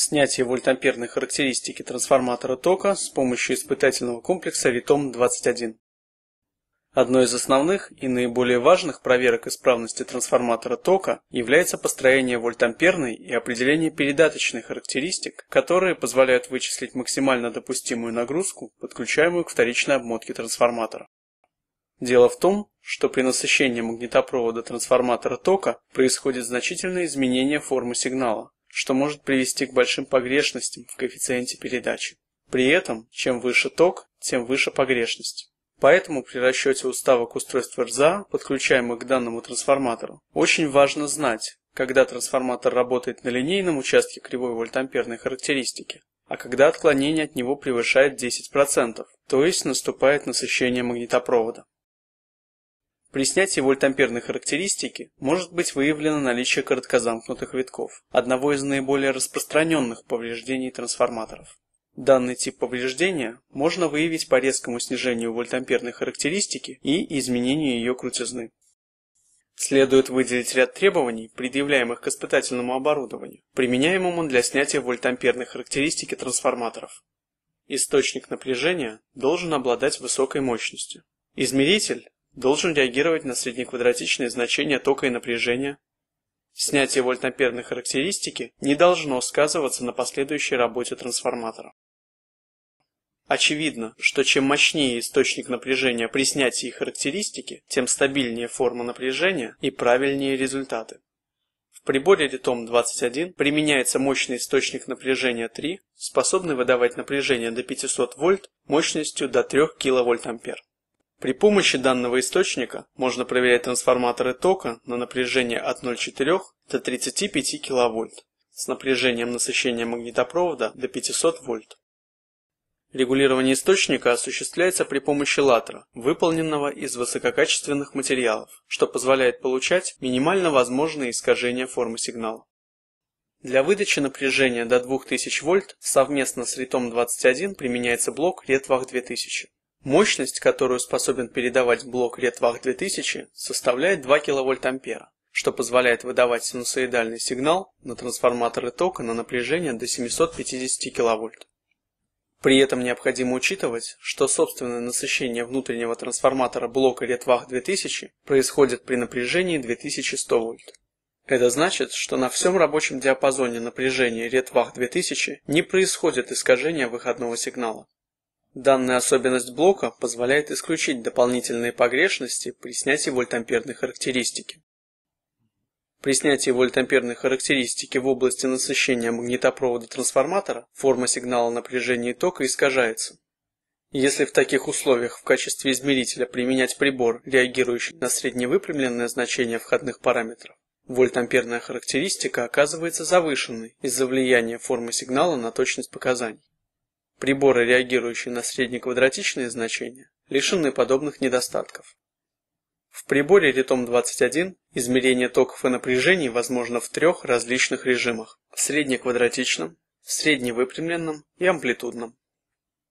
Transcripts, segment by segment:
Снятие вольтамперной характеристики трансформатора тока с помощью испытательного комплекса RITOM-21. Одной из основных и наиболее важных проверок исправности трансформатора тока является построение вольтамперной и определение передаточной характеристик, которые позволяют вычислить максимально допустимую нагрузку, подключаемую к вторичной обмотке трансформатора. Дело в том, что при насыщении магнитопровода трансформатора тока происходит значительное изменение формы сигнала, что может привести к большим погрешностям в коэффициенте передачи. При этом, чем выше ток, тем выше погрешность. Поэтому при расчете уставок устройств РЗА, подключаемых к данному трансформатору, очень важно знать, когда трансформатор работает на линейном участке кривой вольтамперной характеристики, а когда отклонение от него превышает 10%, то есть наступает насыщение магнитопровода. При снятии вольтамперной характеристики может быть выявлено наличие короткозамкнутых витков, одного из наиболее распространенных повреждений трансформаторов. Данный тип повреждения можно выявить по резкому снижению вольтамперной характеристики и изменению ее крутизны. Следует выделить ряд требований, предъявляемых к испытательному оборудованию, применяемому для снятия вольтамперной характеристики трансформаторов. Источник напряжения должен обладать высокой мощностью. Измеритель должен реагировать на среднеквадратичные значения тока и напряжения. Снятие вольтамперной характеристики не должно сказываться на последующей работе трансформатора. Очевидно, что чем мощнее источник напряжения при снятии характеристики, тем стабильнее форма напряжения и правильнее результаты. В приборе Ритом 21 применяется мощный источник напряжения 3, способный выдавать напряжение до 500 вольт мощностью до 3 кВА. При помощи данного источника можно проверять трансформаторы тока на напряжение от 0,4 до 35 кВт с напряжением насыщения магнитопровода до 500 вольт. Регулирование источника осуществляется при помощи латра, выполненного из высококачественных материалов, что позволяет получать минимально возможные искажения формы сигнала. Для выдачи напряжения до 2000 вольт совместно с RITOM 21 применяется блок REDVAC 2000. Мощность, которую способен передавать блок RedVac 2000, составляет 2 кВА, что позволяет выдавать синусоидальный сигнал на трансформаторы тока на напряжение до 750 кВт. При этом необходимо учитывать, что собственное насыщение внутреннего трансформатора блока RedVac 2000 происходит при напряжении 2100 вольт. Это значит, что на всем рабочем диапазоне напряжения RedVac 2000 не происходит искажения выходного сигнала. Данная особенность блока позволяет исключить дополнительные погрешности при снятии вольтамперной характеристики. При снятии вольтамперной характеристики в области насыщения магнитопровода трансформатора форма сигнала напряжения и тока искажается. Если в таких условиях в качестве измерителя применять прибор, реагирующий на средневыпрямленное значение входных параметров, вольтамперная характеристика оказывается завышенной из-за влияния формы сигнала на точность показаний. Приборы, реагирующие на среднеквадратичные значения, лишены подобных недостатков. В приборе Ритом 21 измерение токов и напряжений возможно в трех различных режимах – среднеквадратичном, средневыпрямленном и амплитудном.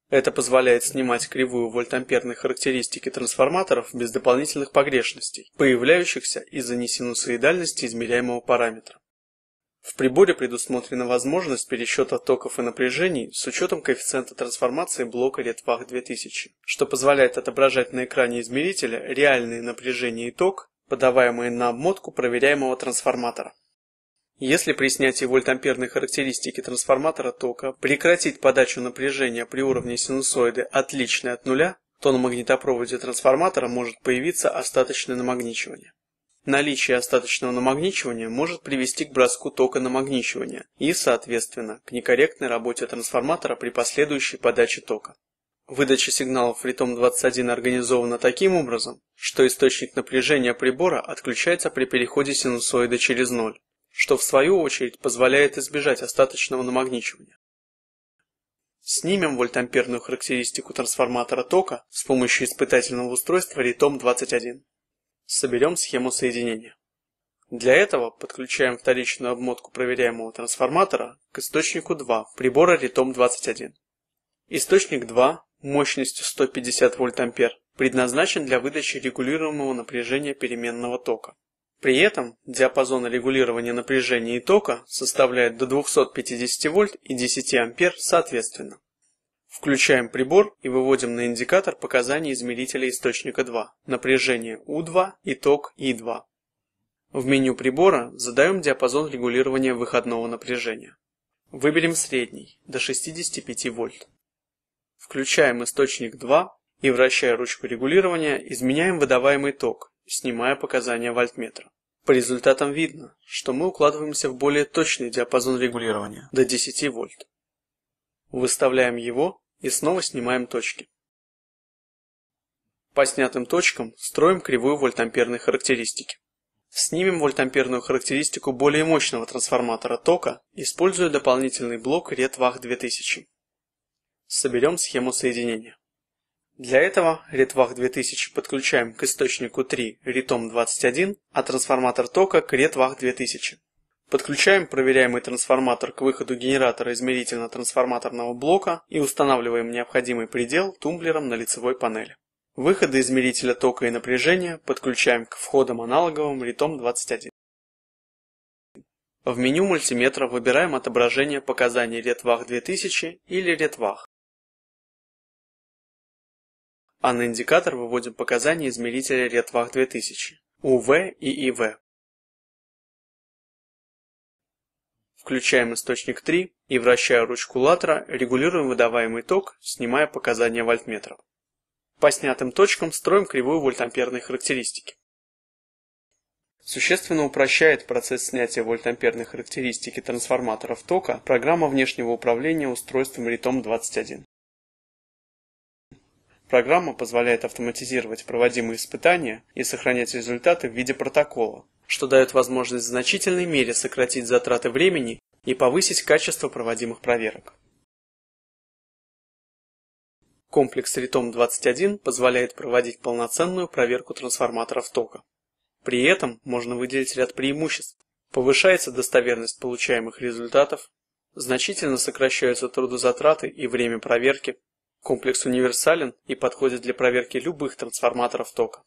Это позволяет снимать кривую вольтамперной характеристики трансформаторов без дополнительных погрешностей, появляющихся из-за несинусоидальности измеряемого параметра. В приборе предусмотрена возможность пересчета токов и напряжений с учетом коэффициента трансформации блока RedVac 2000, что позволяет отображать на экране измерителя реальные напряжения и ток, подаваемые на обмотку проверяемого трансформатора. Если при снятии вольтамперной характеристики трансформатора тока прекратить подачу напряжения при уровне синусоиды отличной от нуля, то на магнитопроводе трансформатора может появиться остаточное намагничивание. Наличие остаточного намагничивания может привести к броску тока намагничивания и, соответственно, к некорректной работе трансформатора при последующей подаче тока. Выдача сигналов ритом 21 организована таким образом, что источник напряжения прибора отключается при переходе синусоида через ноль, что в свою очередь позволяет избежать остаточного намагничивания. Снимем вольтамперную характеристику трансформатора тока с помощью испытательного устройства ритом 21. Соберем схему соединения. Для этого подключаем вторичную обмотку проверяемого трансформатора к источнику 2 прибора Ритом 21. Источник 2 мощностью 150 вольт ампер предназначен для выдачи регулируемого напряжения переменного тока. При этом диапазон регулирования напряжения и тока составляет до 250 вольт и 10 ампер соответственно. Включаем прибор и выводим на индикатор показания измерителя источника 2, напряжение У2 и ток И2. В меню прибора задаем диапазон регулирования выходного напряжения. Выберем средний, до 65 вольт. Включаем источник 2 и, вращая ручку регулирования, изменяем выдаваемый ток, снимая показания вольтметра. По результатам видно, что мы укладываемся в более точный диапазон регулирования, до 10 вольт. Выставляем его и снова снимаем точки. По снятым точкам строим кривую вольтамперной характеристики. Снимем вольтамперную характеристику более мощного трансформатора тока, используя дополнительный блок RedVach 2000. Соберем схему соединения. Для этого RedVach 2000 подключаем к источнику 3 RETOM 21, а трансформатор тока к RedVach 2000. Подключаем проверяемый трансформатор к выходу генератора измерительно-трансформаторного блока и устанавливаем необходимый предел тумблером на лицевой панели. Выходы измерителя тока и напряжения подключаем к входам аналоговым RETOM 21. В меню мультиметра выбираем отображение показаний RedVach 2000 или RedVach. А на индикатор выводим показания измерителя RedVach 2000, УВ и ИВ. Включаем источник 3 и, вращая ручку латера, регулируем выдаваемый ток, снимая показания вольтметров. По снятым точкам строим кривую вольтамперной характеристики. Существенно упрощает процесс снятия вольтамперной характеристики трансформаторов тока программа внешнего управления устройством RETOM 21. Программа позволяет автоматизировать проводимые испытания и сохранять результаты в виде протокола, что дает возможность в значительной мере сократить затраты времени и повысить качество проводимых проверок. Комплекс RETOM-21 позволяет проводить полноценную проверку трансформаторов тока. При этом можно выделить ряд преимуществ. Повышается достоверность получаемых результатов, значительно сокращаются трудозатраты и время проверки, комплекс универсален и подходит для проверки любых трансформаторов тока.